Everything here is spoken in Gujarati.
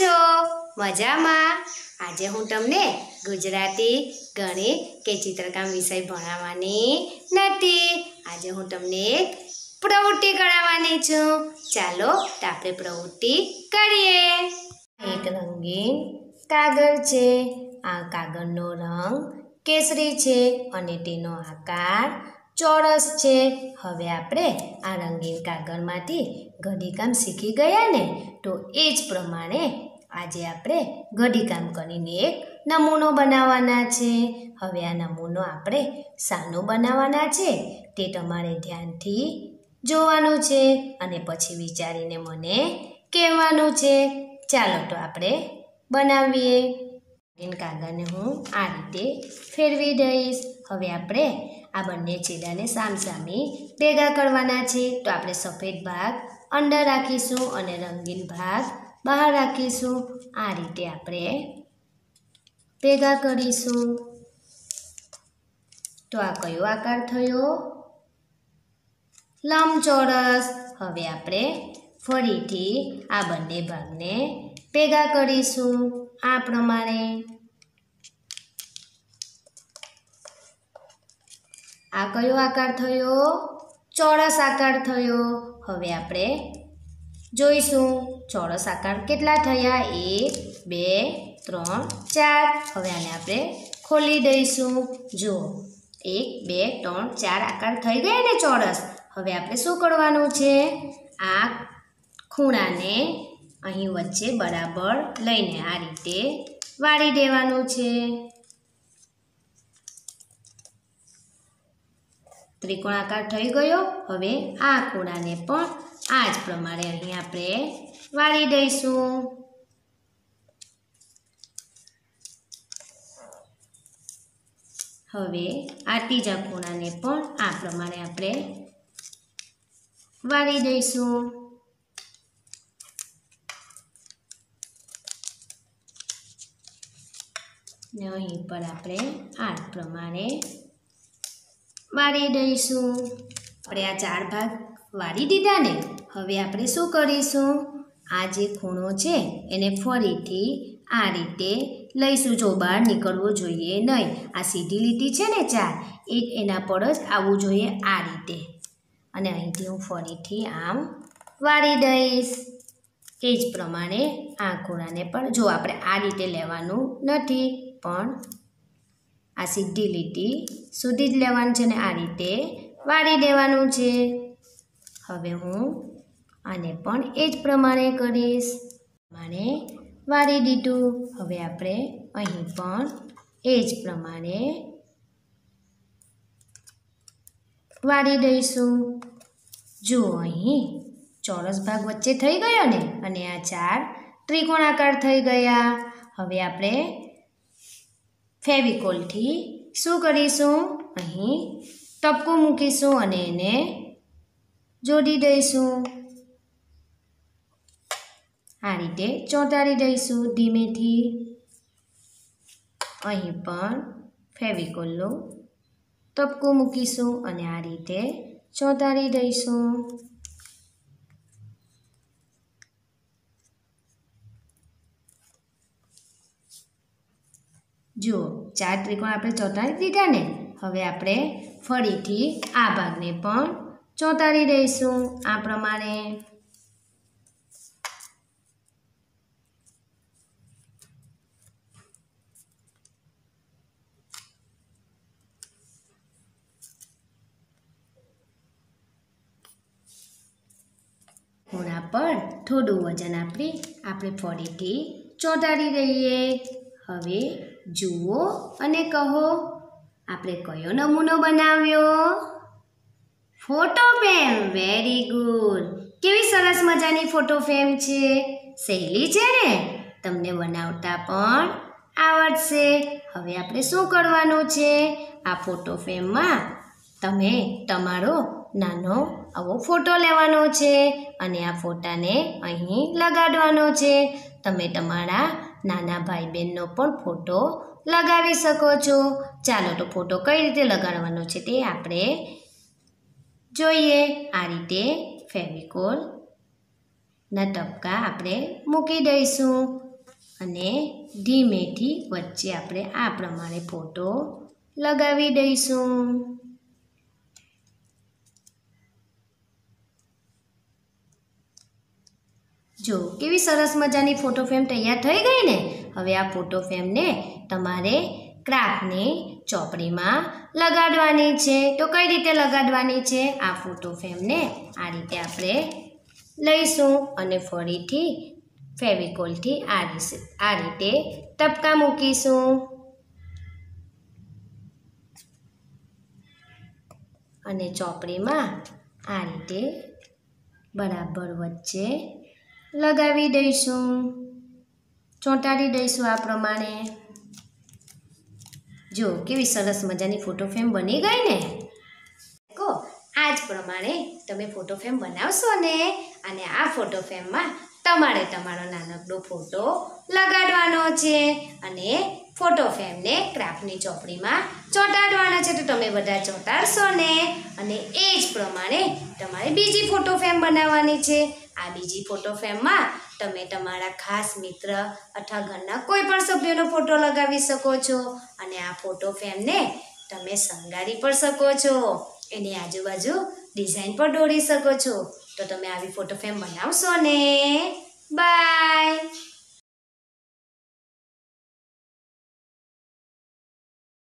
છો? મજામાં? આજે હું તમને ગુજરાતી ગણિત કે ચિત્રકામ વિષય ભણાવવાની નથી. આજે હું તમને એક પ્રવૃત્તિ કરાવવાની છું. ચાલો આપણે પ્રવૃત્તિ કરીએ. એક રંગીન કાગળ છે. આ કાગળનો રંગ કેસરી છે અને તેનો આકાર ચોરસ છે. હવે આપણે આ રંગીન કાગળમાંથી ઘડીકામ શીખી ગયા ને, તો એ જ પ્રમાણે આજે આપણે ઘડીકામ કરીને એક નમૂનો બનાવવાના છે. હવે આ નમૂનો આપણે સાનો બનાવવાના છે. તે તમારે ધ્યાનથી જોવાનું છે અને પછી વિચારીને મને કહેવાનું છે. ચાલો તો આપણે બનાવીએ. કાગળને હું આ રીતે ફેરવી દઈશ. હવે આપણે આ બંને છેડાને સામસામી ભેગા કરવાના છે. તો આપણે સફેદ ભાગ અંદર રાખીશું અને રંગીન ભાગ બહાર રાખીશું. આ રીતે આપણે ભેગા કરીશું. તો આ કયો આકાર થયો? લંબચોરસ. હવે આપણે ફરીથી આ બંને ભાગને ભેગા કરીશું. આ પ્રમાણે આ કયો આકાર થયો? ચોરસ આકાર થયો. હવે આપણે જોઈશું ચોરસ આકાર કેટલા થયા? એક, બે, ત્રણ, ચાર. હવે આને આપણે ખોલી દઈશું. જુઓ એક, બે, ત્રણ, ચાર આકાર થઈ ગયા ને ચોરસ. હવે આપણે શું કરવાનું છે? આ ખૂણાને અહીં વચ્ચે બરાબર લઈને આ રીતે વાળી દેવાનું છે. ત્રિકોણ આકાર થઈ ગયો. હવે આ ખૂણાને પણ આ જ પ્રમાણે અહીં આપણે વાળી દઈશું. હવે આ ત્રીજા ખૂણાને પણ આ પ્રમાણે આપણે વાળી દઈશું. ને અહીં પર આપણે આ પ્રમાણે વાળી દઈશું આપણે આ ચાર ભાગ વાળી દીધા ને, હવે આપણે શું કરીશું? આ જે ખૂણો છે, એને ફરીથી આ રીતે લઈશું. જો બહાર નીકળવો જોઈએ નહીં. આ સીધી લીટી છે ને ચાર એ એના પર જ આવવું જોઈએ આ રીતે. અને અહીંથી હું ફરીથી આમ વાળી દઈશ. એ જ પ્રમાણે આ ખૂણાને પણ જો આપણે આ રીતે લેવાનું નથી, પણ આ સીધી લીટી સુધી જ લેવાનું છે ને આ રીતે વાળી દેવાનું છે. હવે હું આને પણ એ જ પ્રમાણે કરીશ. પ્રમાણે વાળી દીધું. હવે આપણે અહીં પણ એ જ પ્રમાણે વાળી દઈશું. જુઓ અહીં ચોરસ ભાગ વચ્ચે થઈ ગયો ને, અને આ ચાર ત્રિકોણાકાર થઈ ગયા. હવે આપણે ફેવિકોલથી શું કરીશું? અહીં ટપકો મૂકીશું અને એને જોડી દઈશું. આ રીતે ચોંટાડી દઈશું ધીમેથી. અહીં પણ ફેવિકોલનું ટપકું મૂકીશું અને આ રીતે ચોંટાડી દઈશું. જુઓ ચાર ત્રિકોણ આપણે ચોંટાડી દીધા ને, હવે આપણે ફરીથી આ ભાગને પણ ચોંટાડી દઈશું. આ પ્રમાણે ખૂણા પર થોડું વજન આપી આપણે ફરીથી ચોંટાડી દઈએ. હવે જુઓ અને કહો, આપણે કયો નમૂનો બનાવ્યો? Photo frame, very good. કેવી સરસ મજાની ફોટો ફ્રેમ છે. સહેલી છે ને? તમને બનાવતા પણ આવડશે. હવે આપણે શું કરવાનું છે? આ ફોટો ફ્રેમમાં તમે તમારો નાનો આવો ફોટો લેવાનો છે અને આ ફોટાને અહીં લગાડવાનો છે. તમે તમારા નાના ભાઈ બહેનનો પણ ફોટો લગાવી શકો છો. ચાલો તો ફોટો કઈ રીતે લગાડવાનો છે તે આપણે જોઈએ. આ રીતે ફેવિકોલના ટપકા આપણે મૂકી દઈશું અને ધીમેથી વચ્ચે આપણે આ પ્રમાણે ફોટો લગાવી દઈશું. જો, કેવી સરસ મજાની ફોટો ફ્રેમ તૈયાર થઈ ગઈ ને? હવે આ ફોટો ફ્રેમને તમારે ક્રાફ્ટની ચોપડીમાં લગાડવાની છે. તો કઈ રીતે લગાડવાની છે? આ ફોટો ફ્રેમને આ રીતે આપણે લઈશું અને ફરીથી ફેવિકોલથી આ રીતે આ રીતે ટપકા મૂકીશું. અને ચોપડીમાં આ રીતે બરાબર વચ્ચે લગાવી દઈશું. ચોંટાડી દઈશું આ પ્રમાણે. જો, કેવી સરસ મજાની ફોટો ફ્રેમ બની ગઈ ને? કો આ જ પ્રમાણે તમે ફોટો ફ્રેમ બનાવશો ને, અને આ ફોટો ફ્રેમમાં તમારે તમારો નાનકડો ફોટો લગાડવાનો છે અને ફોટો ફ્રેમને ક્રાફ્ટની ચોપડીમાં ચોંટાડવાનો છે. તો તમે બધા ચોંટાડશો ને, અને એ જ પ્રમાણે તમારે બીજી ફોટો ફ્રેમ બનાવવાની છે. આ બીજી ફોટો ફ્રેમમાં તમે તમારા ખાસ મિત્ર અથવા ઘરના કોઈ પણ સભ્યનો ફોટો લગાવી શકો છો. અને આ ફોટો ફ્રેમને તમે શણગારી પણ શકો છો. એની આજુબાજુ ડિઝાઇન પણ દોરી શકો છો. તો તમે આવી ફોટો ફ્રેમ બનાવશો ને. બાય